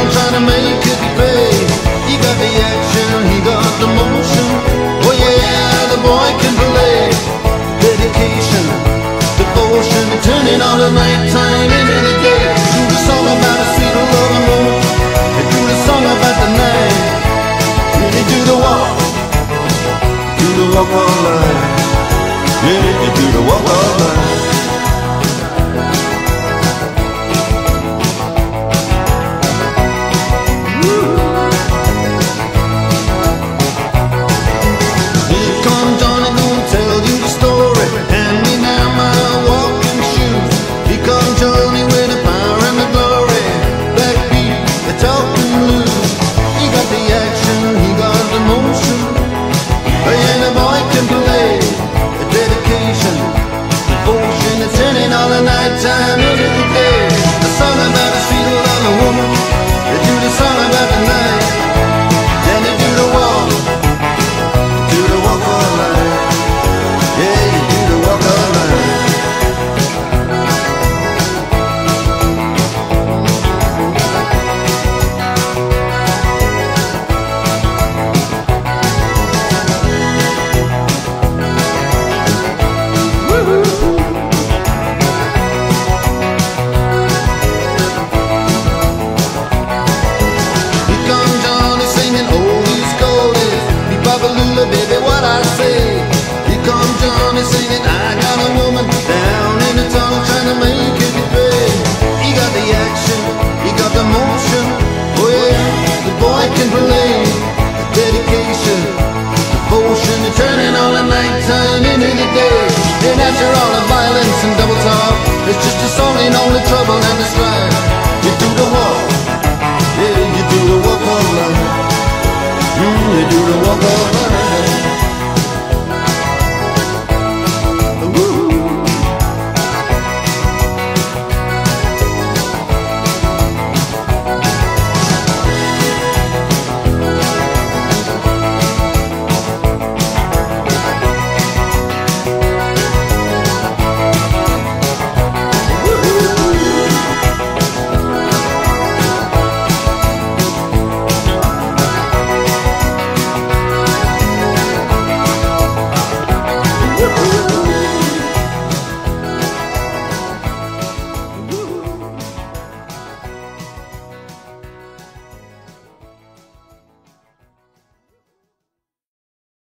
I'm trying to make it pay. You got me And after all the violence and double talk It's just a song in only trouble and strife You do the walk, yeah, you do the walk of life. mm, You do the walk of life. you